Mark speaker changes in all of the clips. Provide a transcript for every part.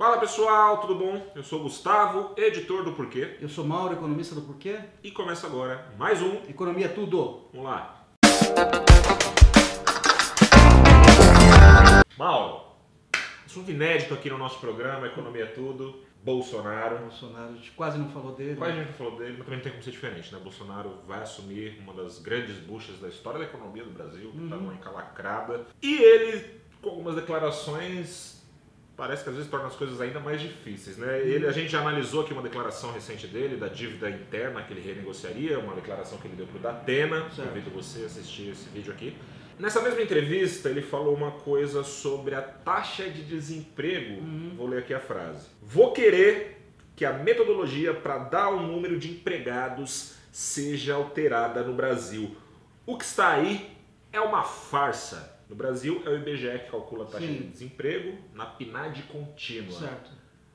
Speaker 1: Fala pessoal, tudo bom? Eu sou Gustavo, editor do Porquê,
Speaker 2: Eu sou Mauro, economista do Porquê.
Speaker 1: e começa agora mais um.
Speaker 2: Economia tudo.
Speaker 1: Vamos lá. Mauro, assunto inédito aqui no nosso programa, Economia Tudo, Bolsonaro.
Speaker 2: Bolsonaro, a gente quase não falou dele.
Speaker 1: Quase a gente não falou dele, mas também não tem como ser diferente, né? Bolsonaro vai assumir uma das grandes buchas da história da economia do Brasil, que tá numa encalacrada. E ele, com algumas declarações, parece que às vezes torna as coisas ainda mais difíceis, né? Ele, a gente já analisou aqui uma declaração recente dele, da dívida interna que ele renegociaria, uma declaração que ele deu pro Datena,
Speaker 2: Certo.
Speaker 1: convido você a assistir esse vídeo aqui. Nessa mesma entrevista, ele falou uma coisa sobre a taxa de desemprego. Vou ler aqui a frase. Vou querer que a metodologia para dar o número de empregados seja alterada no Brasil. O que está aí é uma farsa. No Brasil, é o IBGE que calcula a taxa
Speaker 2: Sim.
Speaker 1: de desemprego na PNAD contínua.
Speaker 2: Certo.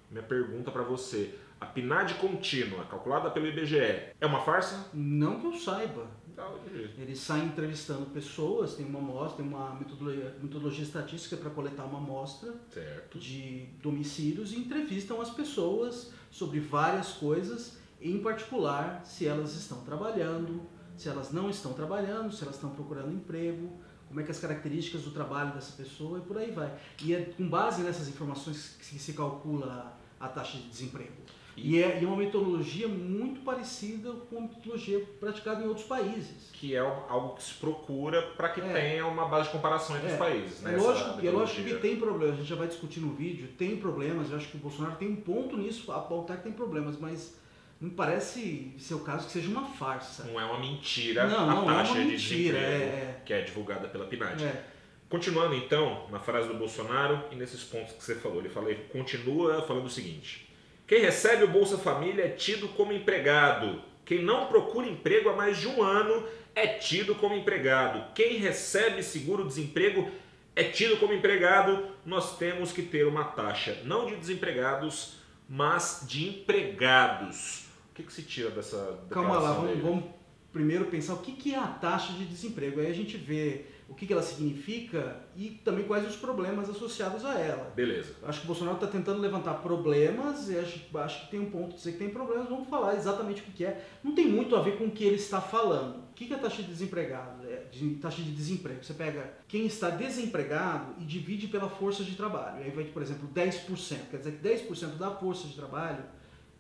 Speaker 1: Minha pergunta para você: a PNAD contínua, calculada pelo IBGE, é uma farsa?
Speaker 2: Não que eu saiba.
Speaker 1: Não, de jeito.
Speaker 2: Ele sai entrevistando pessoas, tem uma amostra, tem uma metodologia, metodologia estatística para coletar uma amostra
Speaker 1: Certo.
Speaker 2: de domicílios e entrevistam as pessoas sobre várias coisas, em particular se elas estão trabalhando, se elas não estão trabalhando, se elas estão procurando emprego, como é que as características do trabalho dessa pessoa e por aí vai. E é com base nessas informações que se calcula a taxa de desemprego. E é, e é uma metodologia muito parecida com a metodologia praticada em outros países.
Speaker 1: Que é algo que se procura para que
Speaker 2: É.
Speaker 1: tenha uma base de comparação entre
Speaker 2: É,
Speaker 1: os países. Né?
Speaker 2: É lógico, que, é lógico que tem problemas, a gente já vai discutir no vídeo, tem problemas, eu acho que o Bolsonaro tem um ponto nisso, apontar que tem problemas, mas não parece ser o caso que seja uma farsa.
Speaker 1: Não é uma mentira
Speaker 2: Não,
Speaker 1: a
Speaker 2: não, é
Speaker 1: taxa
Speaker 2: uma
Speaker 1: de
Speaker 2: mentira,
Speaker 1: desemprego
Speaker 2: é-
Speaker 1: que é divulgada pela PNAD.
Speaker 2: É,
Speaker 1: Continuando então na frase do Bolsonaro e nesses pontos que você falou, ele fala, ele continua falando o seguinte: quem recebe o Bolsa Família é tido como empregado. Quem não procura emprego há mais de um ano é tido como empregado. Quem recebe seguro-desemprego é tido como empregado. Nós temos que ter uma taxa não de desempregados, mas de empregados. O que, que se tira dessa
Speaker 2: calma lá, vamos, vamos primeiro pensar o que, que é a taxa de desemprego, aí a gente vê o que, que ela significa e também quais os problemas associados a ela.
Speaker 1: Beleza.
Speaker 2: Acho que o Bolsonaro está tentando levantar problemas e acho, acho que tem um ponto de dizer que tem problemas. Vamos falar exatamente o que, que é. Não tem muito a ver com o que ele está falando. O que, que é taxa de desempregado? É, de, taxa de desemprego. Você pega quem está desempregado e divide pela força de trabalho. Aí vai, por exemplo, 10%. Quer dizer que 10% da força de trabalho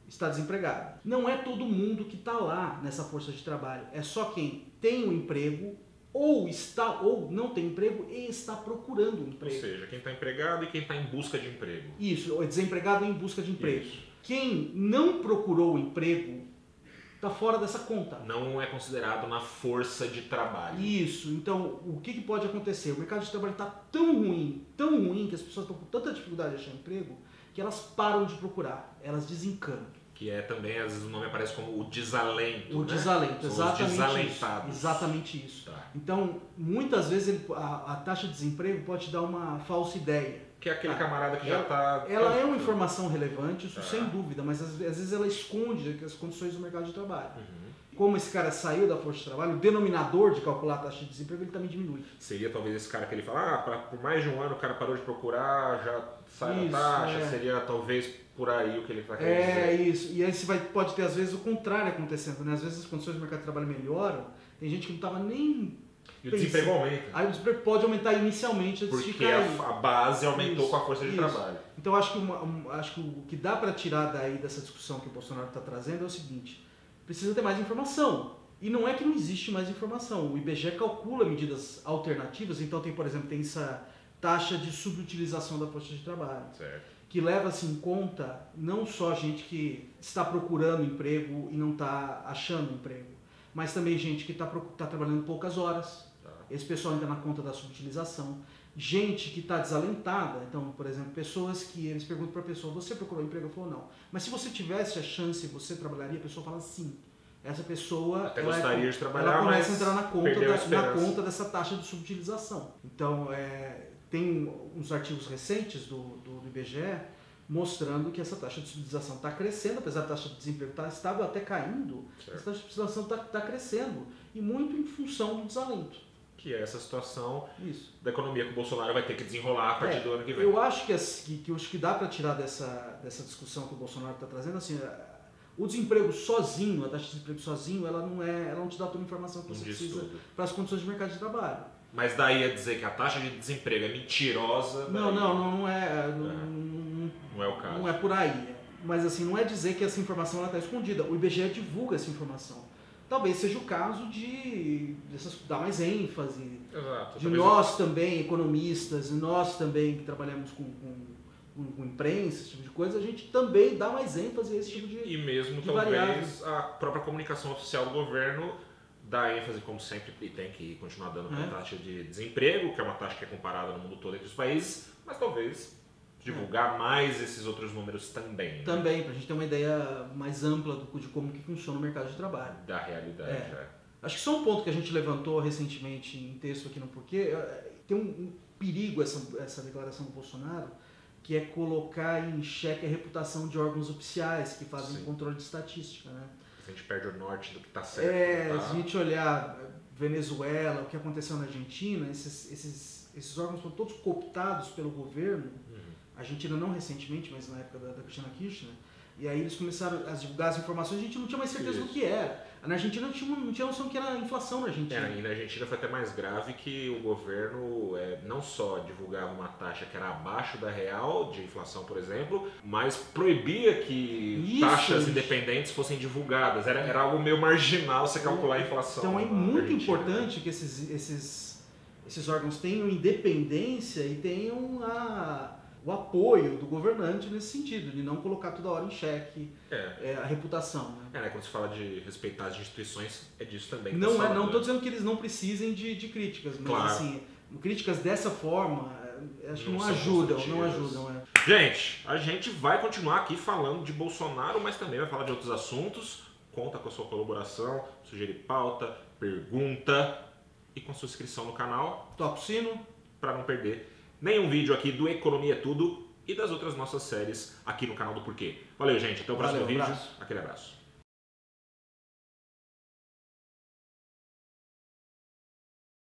Speaker 2: está desempregado. Não é todo mundo que está lá nessa força de trabalho. É só quem tem um emprego ou está ou não tem emprego e está procurando um
Speaker 1: Ou
Speaker 2: emprego.
Speaker 1: seja, quem está empregado e quem está em busca de emprego.
Speaker 2: Isso, é desempregado em busca de emprego.
Speaker 1: Isso.
Speaker 2: Quem não procurou emprego está fora dessa conta.
Speaker 1: Não é considerado na força de trabalho.
Speaker 2: Isso, então o que, que pode acontecer? O mercado de trabalho está tão ruim, tão ruim, que as pessoas estão com tanta dificuldade de achar emprego, que elas param de procurar, elas desencanam.
Speaker 1: Que é também, às vezes o nome aparece como o desalento.
Speaker 2: O
Speaker 1: né?
Speaker 2: desalento, exatamente
Speaker 1: desalentados.
Speaker 2: isso. Exatamente isso.
Speaker 1: Tá.
Speaker 2: Então, muitas vezes ele- a, a taxa de desemprego pode dar uma falsa ideia.
Speaker 1: Que é aquele
Speaker 2: Ah,
Speaker 1: camarada que já
Speaker 2: ela-
Speaker 1: está.
Speaker 2: Ela é uma informação relevante, isso
Speaker 1: Tá.
Speaker 2: sem dúvida, mas às, às vezes ela esconde as condições do mercado de trabalho.
Speaker 1: Uhum.
Speaker 2: Como esse cara saiu da força de trabalho, o denominador de calcular a taxa de desemprego ele também diminui.
Speaker 1: Seria talvez esse cara que ele fala, ah, pra- por mais de um ano o cara parou de procurar, já sai
Speaker 2: Isso,
Speaker 1: da taxa.
Speaker 2: é.
Speaker 1: Seria talvez por aí o que ele está querendo
Speaker 2: É
Speaker 1: dizer.
Speaker 2: isso. E aí você vai, pode ter às vezes o contrário acontecendo, né? Às vezes as condições do mercado de trabalho melhoram, tem gente que não estava nem.
Speaker 1: E o desemprego aumenta.
Speaker 2: Aí o desemprego pode aumentar inicialmente antes de
Speaker 1: Porque
Speaker 2: cair.
Speaker 1: a, a base aumentou
Speaker 2: Isso,
Speaker 1: com a força de
Speaker 2: isso.
Speaker 1: trabalho.
Speaker 2: Então acho que, uma- um- acho que o que dá para tirar daí dessa discussão que o Bolsonaro está trazendo é o seguinte: precisa ter mais informação. E não é que não existe mais informação. O IBGE calcula medidas alternativas, então tem, por exemplo, tem essa taxa de subutilização da força de trabalho,
Speaker 1: Certo.
Speaker 2: que leva-se em conta não só gente que está procurando emprego e não está achando emprego, mas também gente que está tá trabalhando poucas horas,
Speaker 1: Tá.
Speaker 2: esse pessoal entra na conta da subutilização. Gente que está desalentada, então, por exemplo, pessoas que eles perguntam para a pessoa: Você procurou emprego? Eu falo: Não. Mas se você tivesse a chance, você trabalharia? A pessoa fala: Sim. Essa pessoa
Speaker 1: Até
Speaker 2: ela, é
Speaker 1: gostaria de trabalhar,
Speaker 2: ela começa a entrar na conta, da, na conta dessa taxa de subutilização. Então, é, tem uns artigos recentes do, do, do IBGE mostrando que essa taxa de subutilização está crescendo, apesar da taxa de desemprego estar estável até caindo,
Speaker 1: Certo.
Speaker 2: essa taxa de subutilização está tá crescendo, e muito em função do desalento.
Speaker 1: que é essa situação
Speaker 2: Isso.
Speaker 1: da economia que o Bolsonaro vai ter que desenrolar a partir
Speaker 2: É,
Speaker 1: do ano que vem.
Speaker 2: Eu acho que, que, eu acho que dá para tirar dessa, dessa discussão que o Bolsonaro está trazendo, assim, a- o desemprego sozinho, a taxa de desemprego sozinho, ela não é, ela não te dá toda a informação que você precisa para as condições de mercado de trabalho.
Speaker 1: Mas daí a dizer que a taxa de desemprego é mentirosa,
Speaker 2: Não,
Speaker 1: daí
Speaker 2: não, não, não é, não, não-
Speaker 1: não é o caso.
Speaker 2: não é por aí. Mas assim, não é dizer que essa informação está escondida. O IBGE divulga essa informação. Talvez seja o caso de dessas, dar mais ênfase,
Speaker 1: Exato.
Speaker 2: de nós também, economistas, e nós também que trabalhamos com, com, com- com imprensa, esse tipo de coisa, a gente também dá mais ênfase a esse tipo de.
Speaker 1: E mesmo
Speaker 2: de
Speaker 1: talvez
Speaker 2: variáveis.
Speaker 1: a própria comunicação oficial do governo dá ênfase, como sempre, e tem que continuar dando para
Speaker 2: É.
Speaker 1: a taxa de desemprego, que é uma taxa que é comparada no mundo todo entre os países, mas talvez divulgar mais esses outros números também. né?
Speaker 2: Também, para a gente ter uma ideia mais ampla do, de como que funciona o mercado de trabalho.
Speaker 1: Da realidade.
Speaker 2: É.
Speaker 1: é.
Speaker 2: Acho que só um ponto que a gente levantou recentemente em texto aqui no Porquê, é, tem um, um perigo essa, essa declaração do Bolsonaro, que é colocar em xeque a reputação de órgãos oficiais que fazem
Speaker 1: Sim.
Speaker 2: controle de estatística, né?
Speaker 1: A gente perde o norte do que está certo.
Speaker 2: É,
Speaker 1: não
Speaker 2: se
Speaker 1: tá?
Speaker 2: a gente olhar Venezuela, o que aconteceu na Argentina, esses, esses, esses órgãos foram todos cooptados pelo governo,
Speaker 1: Uhum.
Speaker 2: a Argentina não recentemente, mas na época da, da Cristina Kirchner, e aí eles começaram a divulgar as informações, a gente não tinha mais certeza do
Speaker 1: Isso.
Speaker 2: que era. Na Argentina não tinha, não tinha noção que era inflação na Argentina.
Speaker 1: É, e na Argentina foi até mais grave que o governo é, não só divulgava uma taxa que era abaixo da real, de inflação, por exemplo, mas proibia que
Speaker 2: Isso,
Speaker 1: taxas
Speaker 2: isso.
Speaker 1: independentes fossem divulgadas. Era, era algo meio marginal você calcular a inflação.
Speaker 2: Então é muito
Speaker 1: Argentina,
Speaker 2: importante que esses, esses, esses órgãos tenham independência e tenham a, o apoio do governante nesse sentido, de não colocar toda hora em xeque
Speaker 1: né?
Speaker 2: é, a reputação. Né?
Speaker 1: É, né, quando se fala de respeitar as instituições, é disso também. que
Speaker 2: Não
Speaker 1: tá
Speaker 2: é, não
Speaker 1: né?
Speaker 2: estou dizendo que eles não precisem de, de críticas, mas
Speaker 1: Claro.
Speaker 2: assim, críticas dessa forma, é, acho que
Speaker 1: Não
Speaker 2: ajudam, não ajudam. É.
Speaker 1: Gente, a gente vai continuar aqui falando de Bolsonaro, mas também vai falar de outros assuntos. Conta com a sua colaboração, sugerir pauta, pergunta e com a sua inscrição no canal
Speaker 2: Toca o sino.
Speaker 1: para não perder nenhum vídeo aqui do Economia é Tudo e das outras nossas séries aqui no canal do Porquê. Valeu, gente. Até o próximo
Speaker 2: Valeu,
Speaker 1: vídeo.
Speaker 2: abraço.
Speaker 1: Aquele abraço.